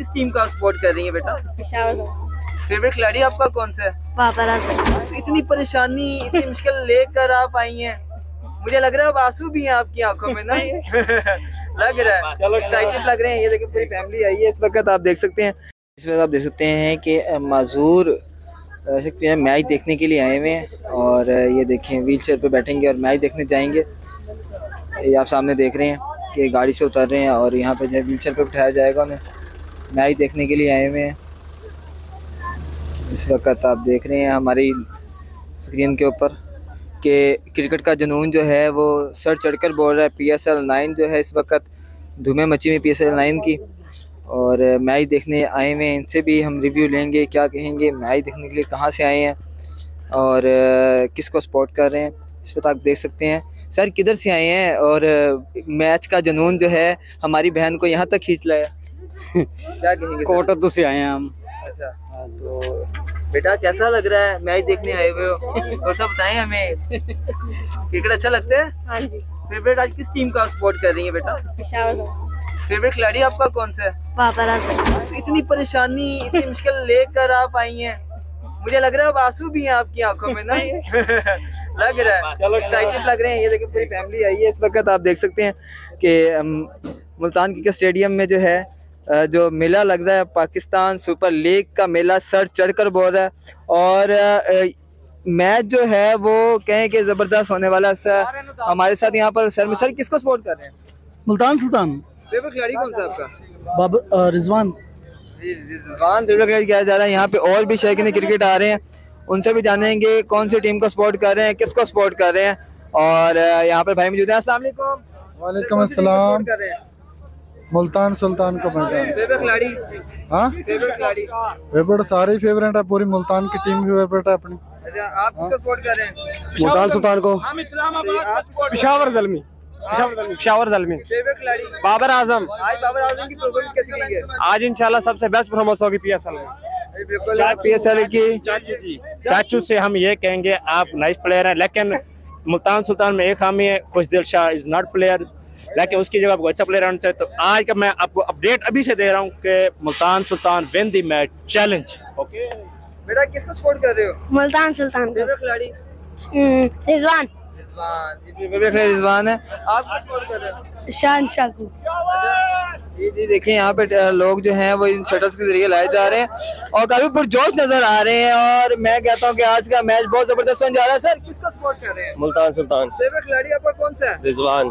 किस टीम का सपोर्ट कर रही है बेटा? फेवरेट खिलाड़ी आपका कौन सा है? इतनी परेशानी इतनी मुश्किल लेकर आप आई हैं। मुझे लग रहा है अब आँसू भी हैं आपकी आँखों में ना? लग रहा है। चलो एक्साइटेड लग रहे हैं। ये देखिए पूरी फैमिली आई है। इस वक्त आप देख सकते हैं इस वक्त आप देख सकते हैं कि माजूर सकते हैं मैच देखने के लिए आए हुए हैं। और ये देखें व्हील चेयर पर बैठेंगे और मैच देखने जाएँगे। ये आप सामने देख रहे हैं कि गाड़ी से उतर रहे हैं और यहाँ पे जो है व्हील चेयर पर बिठाया जाएगा उन्हें। मैच देखने के लिए आए हुए हैं। इस वक्त आप देख रहे हैं हमारी स्क्रीन के ऊपर कि क्रिकेट का जुनून जो है वो सर चढ़कर बोल रहा है पी एस एल नाइन जो है इस वक्त धुमे मची हुई पी एस एल नाइन की। और मैच देखने आए हुए हैं, इनसे भी हम रिव्यू लेंगे, क्या कहेंगे मैच देखने के लिए कहाँ से आए हैं और किसको सपोर्ट कर रहे हैं, इस वक्त आप देख सकते हैं। सर, किधर से आए हैं? और मैच का जुनून जो है, हमारी बहन को यहाँ तक खींच लाया। क्या कहेंगे सर? से आए हैं हम। अच्छा तो बेटा कैसा लग रहा है? मैच देखने आए हुए हो। और सब बताएँ हमें। क्रिकेट अच्छा लगता है? हाँ जी। फेवरेट आज किस टीम का सपोर्ट कर रही है बेटा? फेवरेट खिलाड़ी आपका कौन सा है? इतनी परेशानी इतनी मुश्किल लेकर आप आई हैं। मुझे लग रहा है अब आँसू भी हैं आपकी आँखों में ना? लग रहा है। चलो एक्साइटेड लग रहे हैं। ये देखिए पूरी फैमिली आई है। इस वक्त आप देख सकते हैं कि मुल्तान क्रिकेट स्टेडियम में जो है जो मेला लग रहा है पाकिस्तान सुपर लीग का मेला सर चढ़कर बोल रहा है। और मैच जो है वो कहें कि ज़बरदस्त होने वाला है। सर हमारे साथ यहाँ पर सर में सर किसको सपोर्ट कर रहे हैं? मुल्तान सुल्तान। खिलाड़ी कौन सा आपका? बाब रिजवान। रिजवान किया जा रहा है। यहाँ पे और भी शौकीन क्रिकेट आ रहे हैं। उनसे भी जानेंगे कौन सी टीम को सपोर्ट कर रहे हैं किसको सपोर्ट कर रहे हैं। और यहाँ पे भाई मौजूद हैं। अस्सलाम वालेकुम। वालेकुम मुल्तान सुल्तान को मैदान। फेवरेट खिलाड़ी। हाँ? फेवरेट खिलाड़ी। फेवरेट सारे फेवरेट है पूरी मुल्तान की टीम भी फेवरेट है अपनी। अच्छा आप सपोर्ट कर रहे हैं? मुल्तान सुल्तान को। पिशावर जलमी। पिशावर जलमी। बाबर आज़म। आज बाबर आज़म की परफॉर्मेंस कैसी गई है? आज इंशाल्लाह सबसे बेस्ट परफॉर्मेंस होगी पीएसएल में। जी, बिल्कुल पी एस एल की चाचू से हम ये कहेंगे आप नाइस प्लेयर हैं लेकिन मुल्तान सुल्तान में एक खामी है Khushdil Shah is not player लेकिन उसकी जगह आपको अच्छा प्लेयर आना चाहिए। तो आज का मैं आपको अपडेट अभी से दे रहा हूँ कि Multan Sultan win the match challenge okay बेटा किसको सपोर्ट कर रहे हो? मुल्तान सुल्तान खिलाड़ी? रिजवान। रिजवान रिजवान है। आप किसको सपोर्ट कर रहे हो? शान शाकू जी जी देखिए यहाँ पे लोग जो हैं वो इन शटल्स के ज़रिए लाए जा रहे हैं और काफ़ी पुरजोश नज़र आ रहे हैं और मैं कहता हूँ कि आज का मैच बहुत ज़बरदस्त होने जा रहा है सर। किसको सपोर्ट कर रहे हैं? मुल्तान सुल्तान। फेवरेट खिलाड़ी आपका कौन सा है? रिजवान।